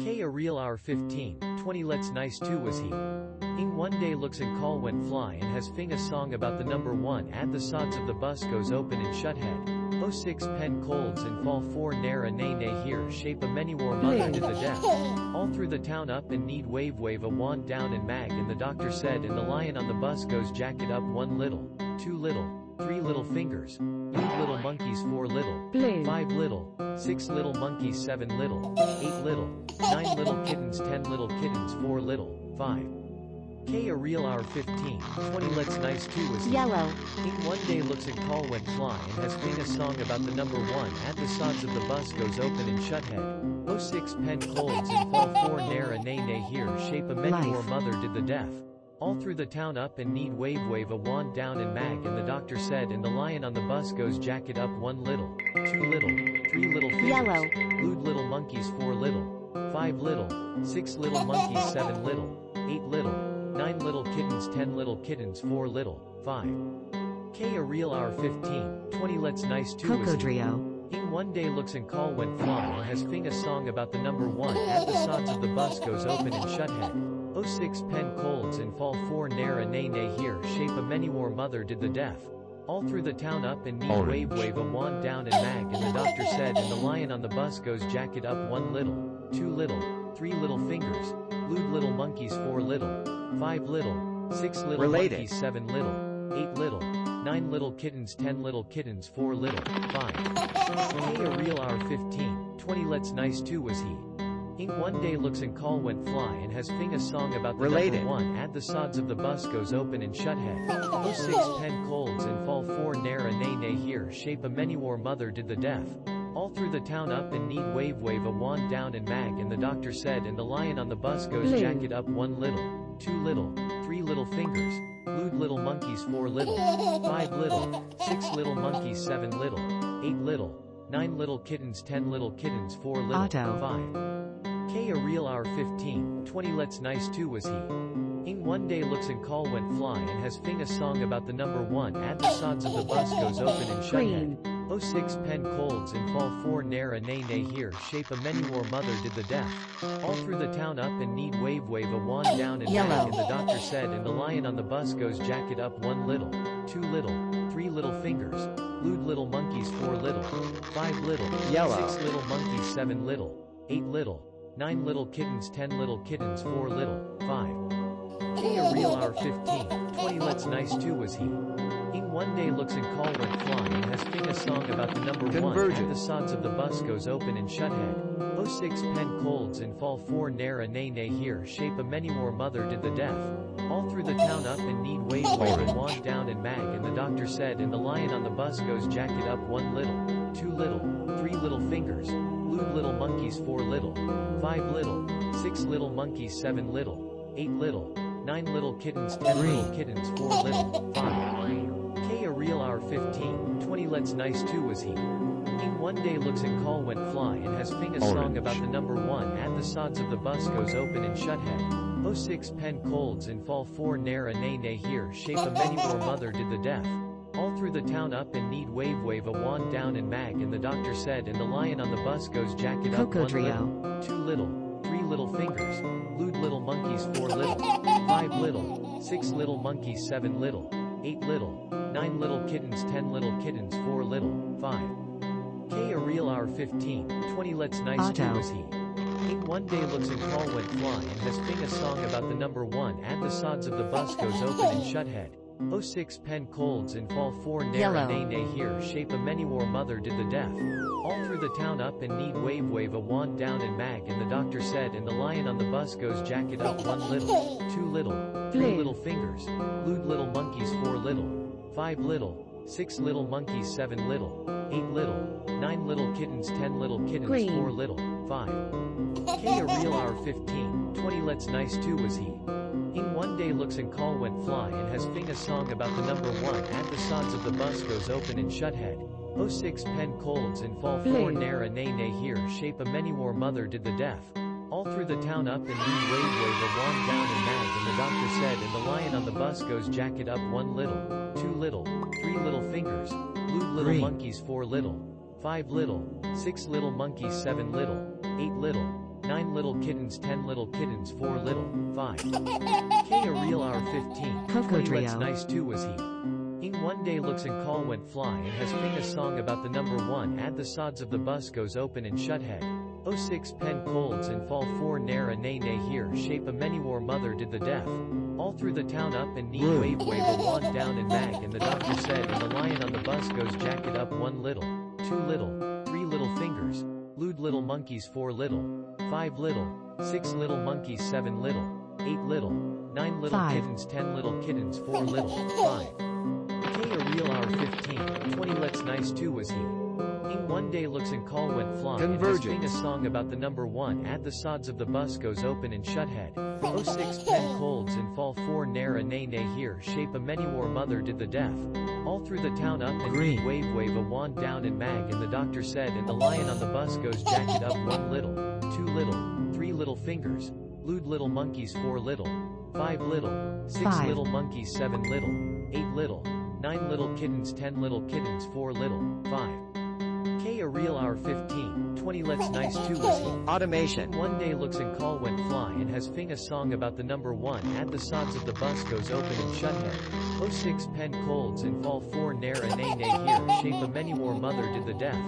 K a real hour 15, 20 let's nice too was he. Ing one day looks and call went fly and has fing a song about the number one add the sods of the bus goes open and shut head. 06 pen colds and fall 4 ne'er a nay nay here shape a many war mother to the death. All through the town up and need wave wave a wand down and mag and the doctor said and the lion on the bus goes jacket up one little, two little, three little fingers, eight little monkeys four little, Blue. five little, six little monkeys seven little, eight little, nine little kittens ten little kittens four little, five. K a real hour 15, 20 let's nice too he. Yellow. King one day looks and call went fly and has fing a song about the number one at the sods of the bus goes open and shut head. 06 pen colds and fall 4 ne'er a nay nay here shape a many more mother did the deaf. All through the town up and need wave wave a wand down and mag and the doctor said and the lion on the bus goes jacket up one little, two little, three little fingers, Yellow. glued little monkeys four little, five little, six little monkeys seven little, eight little, nine little kittens ten little kittens four little, five. K a real hour 15, 20 let's nice too. Cocodrio. Ing one day looks and call went fly and has fing a song about the number one at the sods of the bus goes open and shut head. 06 pen colds and fall 4 ne'er a nay nay here shape a many war mother did the deaf. All through the town up and need wave wave a wand down and mag and the doctor said and the lion on the bus goes jacket up one little, two little, three little fingers, glued little monkeys four little, five little, six little Related. monkeys seven little, eight little, nine little kittens ten little kittens four little, five. K a real hour 15, 20 let's nice too was he. Ing one day looks and call went fly and has fing a song about the Related. one add the sods of the bus goes open and shut head. 06 pen colds and fall 4 ne'er a nay nay here shape a many war mother did the deaf. All through the town up and need wave wave a wand down and mag and the doctor said and the lion on the bus goes Blue. jacket up one little, two little, three little fingers, glued little monkeys four little, five little, six little monkeys seven little, eight little, nine little kittens ten little kittens four little, Otto. five. K a real hour 15, 20 let's nice too was he. Ing one day looks and call went fly and has fing a song about the number one add the sods of the bus goes open and shut. Green. 06 pen colds and fall 4 ne'er a nay nay here shape a many war mother did the death. All through the town up and need wave wave a wand down and Yellow. mag and the doctor said and the lion on the bus goes jacket up one little, two little, three little fingers, glued little monkeys four little, five little, Yellow. six little monkeys seven little, eight little, nine little kittens ten little kittens four little, five. K a real hour 15, 20 let's nice too was he. Ing one day looks and call went fly and has fing a song about the number one at the sods of the bus goes open and shut head. 06 pen colds and fall 4 ne'er a nay nay here shape a many more mother did the deaf. All through the town up and need wave wave and wand down and mag and the doctor said and the lion on the bus goes jacket up one little, two little, three little fingers, glued little monkeys four little, five little, six little monkeys seven little, eight little, nine little kittens ten little kittens four little, five. K a real hour 15, 20 let's nice too was he. Ing one day looks and call went fly and has fing a song about the number one at the sods of the bus goes open and shut head. 06 pen colds and fall 4 ne'er a nay nay here shape a many war mother did the deaf. All through the town up and need wave wave a wand down and mag and the doctor said and the lion on the bus goes jacket up one Cocodrio. little, two little, three little fingers, glued little monkeys four little, five little, six little monkeys seven little, eight little, nine little kittens ten little kittens four little, five. K a real hour 15, 20 let's nice too Otto. was he. Ing one day looks and call went fly and has fing a song about the number one at the sods of the bus goes open and shut head. 06 pen colds and fall 4 ne'er a nay nay here shape a many war mother did the deaf. All through the town up and need wave wave a wand down and mag and the doctor said and the lion on the bus goes jacket up one little, two little, three little fingers, glued little monkeys four little, five little, six little monkeys seven little, eight little, nine little kittens ten little kittens Green. four little, five. K a real hour 15, 20 let's nice too was he. Ing one day looks and call went fly and has fing a song about the number one at the sods of the bus goes open and shut head. O six pen colds and fall 4 Blue. ne'er a nay nay here shape a many war mother did the deaf. All through the town up and need wave wave a wand down and mag and the doctor said and the lion on the bus goes jacket up one little, two little, three little fingers, glued little Green. monkeys four little, five little, six little monkeys seven little, eight little, Nine little kittens, ten little kittens, four little, five. K a real hour fifteen. Coco Twenty Trio. nice too was he. Ing one day looks and call went fly and has ping a song about the number one add the sods of the bus goes open and shut head. Oh six pen colds and fall four nair a nay nay here shape a many war mother did the deaf. All through the town up and knee wave wave a wand down and mag and the doctor said and the lion on the bus goes jacket up one little, two little, three little fingers, lewd little monkeys four little, five little, six little monkeys seven little, eight little, nine little Five. kittens ten little kittens four little, five. K a real hour 15, 20 let's nice too was he. Ing one day looks and call went fly and has sing a song about the number one add the sods of the bus goes open and shut head. Oh six pen colds and fall four nair a nay nay here shape a many war mother did the deaf. All through the town up and Green. wave wave a wand down and mag and the doctor said and the lion on the bus goes jacket up one little, two little, three little fingers, lewd little monkeys four little, five little, six Five. little monkeys seven little, eight little, nine little kittens ten little kittens four little, five. K a real hour 15, 20 let's nice too was he. Automation. One day looks and call went fly and has fing a song about the number one add the sods of the bus goes open and shut head. Oh six pen colds and fall four nair a nay nay here shape a many war mother did the death.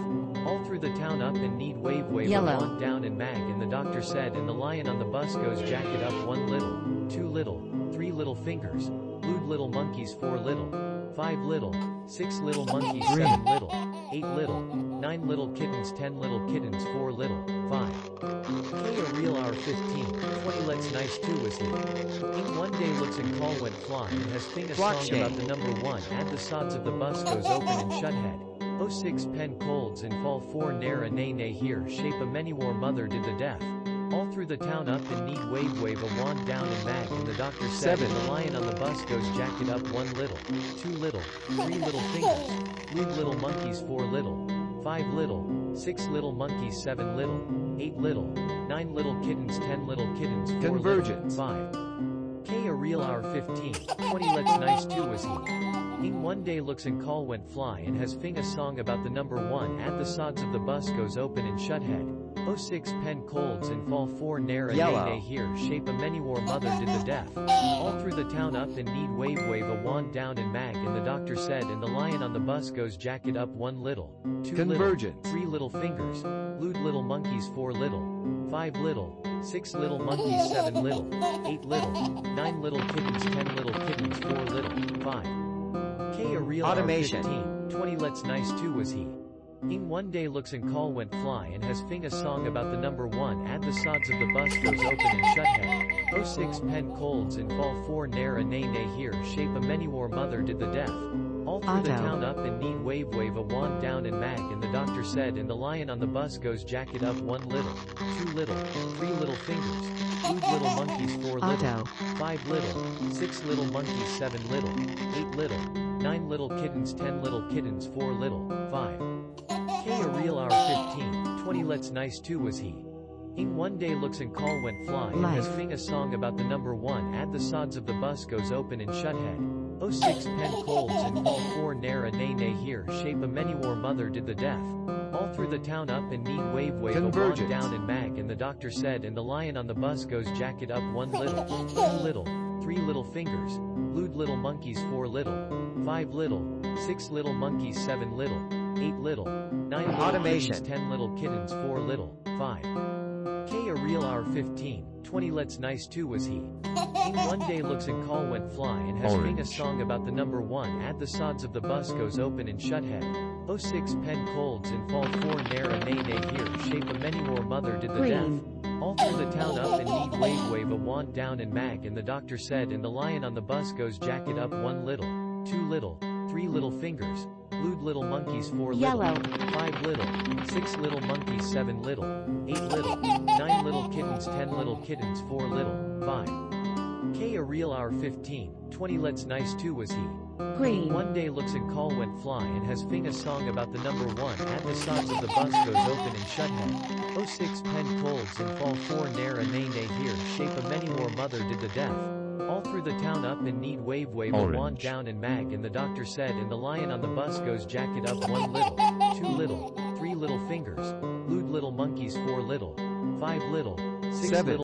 All through the town up and need wave wave Yellow. down and mag and the doctor said and the lion on the bus goes jacket up one little, two little, three little fingers, lewd little monkeys four little, five little, six little monkeys seven little, eight little, nine little kittens ten little kittens four little, five. K a real hour 15, 20 let's nice too was he. Ing one day looks and call went fly and has fing a song Blockchain. about the number one add the sods of the bus goes open and shut head. Oh six pen colds and fall four nair a nay nay here shape a many war mother did the death. All through the town up and need wave wave a wand down and back and the doctor said Seven. the lion on the bus goes jacket up one little, two little, three little fingers, lewd little monkeys four little, five little, six little monkeys seven little, eight little, nine little kittens ten little kittens four Convergence. little, five. K a real hour 15, 20 let's nice too was he. Ing one day looks and call went fly and has fing a song about the number one at the sods of the bus goes open and shut head. Oh six pen colds and fall four nair a nay nay here shape a many war mother did the deaf. All through the town up and need wave wave a wand down and mag and the doctor said and the lion on the bus goes jacket up one little, two little, three little fingers, lewd little monkeys four little, five little, six little monkeys seven little, eight little, nine little kittens ten little kittens four little, five. K a real Automation. 15, 20 let's nice too was he. Ing one day looks and call went fly and has fing a song about the number one add the sods of the bus goes open and shut head. Oh six pen colds and fall four nair a nay nay here shape a many war mother did the death. All through the town up and need wave wave a wand down and mag and the doctor said and the lion on the bus goes jacket up one little, two little, three little fingers, lewd little monkeys four little, Auto. five little, six little monkeys seven little, eight little, nine little kittens ten little kittens four little, five. K a real hour 15, 20 let's nice too was he. Ing one day looks and call went fly and has fing a song about the number one add the sods of the bus goes open and shut head. Oh six pen colds and fall four nair a nay nay here shape a many war mother did the deaf. All through the town up and need wave wave a wand down and mag and the doctor said and the lion on the bus goes jacket up one little, two little, three little fingers, lewd little monkeys four little, five little, six little monkeys seven little, eight little, nine little Automation. kittens ten little kittens four little, five. K a real hour 15, 20 let's nice too was he. Ing one day looks and call went fly and has fing a song about the number one add the sods of the bus goes open and shut head. Oh six pen colds and fall four nair a nay nay here shape a many more mother did the Green. deaf. All through the town up and need wave wave a wand down and mag and the doctor said and the lion on the bus goes jacket up one little, two little, three little fingers, lewd little monkeys four Yellow. little, five little, six little monkeys seven little, eight little, nine little kittens ten little kittens four little, five. K a real hour 15, 20 let's nice too was he. Green. One day looks and call went fly and has fing a song about the number one at the sods of the bus goes open and shut head. Oh six pen colds and fall four nair a nay nay here shape a many war mother did the deaf. All through the town up and need wave wave a wand Orange. down and mag and the doctor said and the lion on the bus goes jacket up one little, two little, three little fingers, lewd little monkeys four little, five little, Six Seven. little